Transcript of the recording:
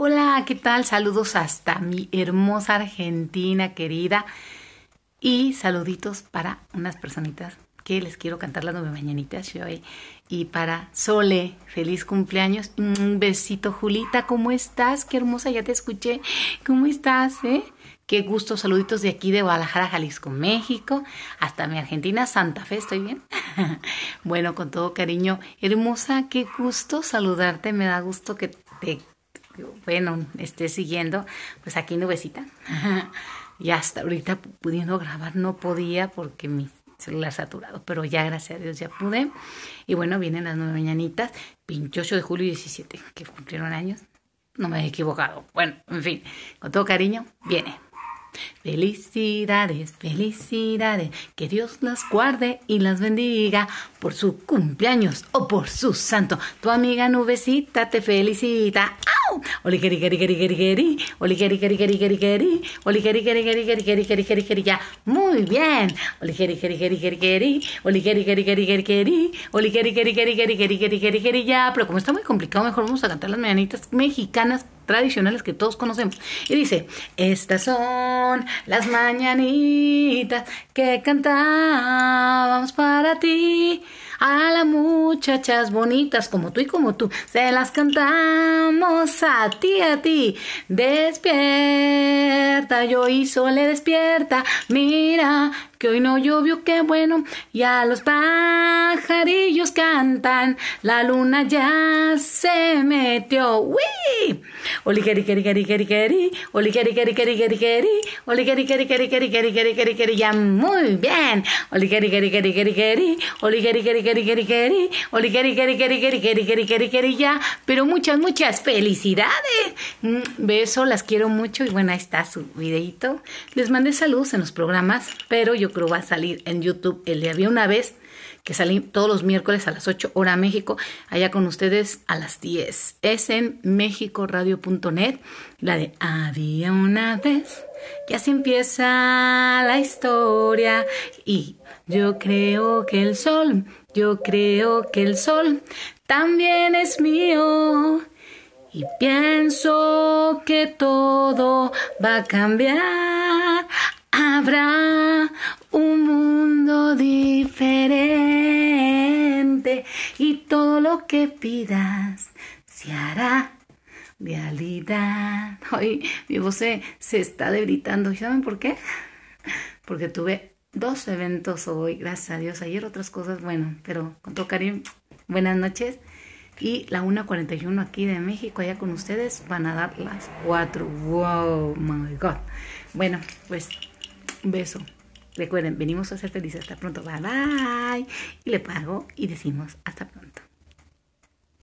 Hola, ¿qué tal? Saludos hasta mi hermosa Argentina querida. Y saluditos para unas personitas que les quiero cantar las nueve mañanitas hoy. Y para Sole, feliz cumpleaños. Un besito, Julita, ¿cómo estás? Qué hermosa, ya te escuché. ¿Cómo estás, eh? Qué gusto, saluditos de aquí de Guadalajara, Jalisco, México, hasta mi Argentina, Santa Fe, ¿estoy bien? bueno, con todo cariño, hermosa, qué gusto saludarte, me da gusto que te, bueno, estés siguiendo, pues aquí nubecita. y hasta ahorita pudiendo grabar no podía porque mi celular saturado, pero ya gracias a Dios ya pude. Y bueno, vienen las nueve mañanitas, 28 de julio 17, que cumplieron años. No me he equivocado. Bueno, en fin, con todo cariño, viene. Felicidades, felicidades, que Dios las guarde y las bendiga por su cumpleaños o por su santo. Tu amiga Nubecita te felicita. ¡Au! Oli queri queri queri queri queri, oli queri queri queri queri queri, oli queri queri queri queri queri queri queri queri ya. Muy bien. Oli queri queri queri queri queri, oli queri queri queri queri queri, oli queri queri queri queri queri queri queri ya. Pero como está muy complicado, mejor vamos a cantar las mañanitas mexicanas tradicionales que todos conocemos. Y dice, estas son las mañanitas que cantábamos para ti. A las muchachas bonitas como tú y como tú, se las cantamos a ti, a ti. Despierta, yo y sole despierta. Mira que hoy no llovió, qué bueno. Ya los pajarillos cantan, la luna ya se metió. ¡Uy! Oli queri queri queri queri queri, oli queri queri queri queri queri, oli queri queri queri queri queri queri queri queri ya muy bien. Oli queri queri queri queri queri, oli queri queri queri queri queri, oli queri queri queri queri queri queri queri queri ya. Pero muchas muchas felicidades. Beso, las quiero mucho y bueno, ahí está su videito. Les mandé saludos en los programas, pero yo creo va a salir en YouTube el de había una vez que salí todos los miércoles a las 8 hora México, allá con ustedes a las 10. Es en mexicoradio.net, la de Había una vez. Ya se empieza la historia y yo creo que el sol, yo creo que el sol también es mío. Y pienso que todo va a cambiar. Habrá un mundo diferente que pidas se hará realidad. Hoy mi voz se, se está debilitando. ¿Y saben por qué? Porque tuve dos eventos hoy, gracias a Dios. Ayer otras cosas, bueno, pero con todo cariño, buenas noches. Y la 1.41 aquí de México, allá con ustedes, van a dar las 4. ¡Wow! ¡My God! Bueno, pues un beso. Recuerden, venimos a ser felices. Hasta pronto. Bye bye. Y le pago y decimos hasta pronto.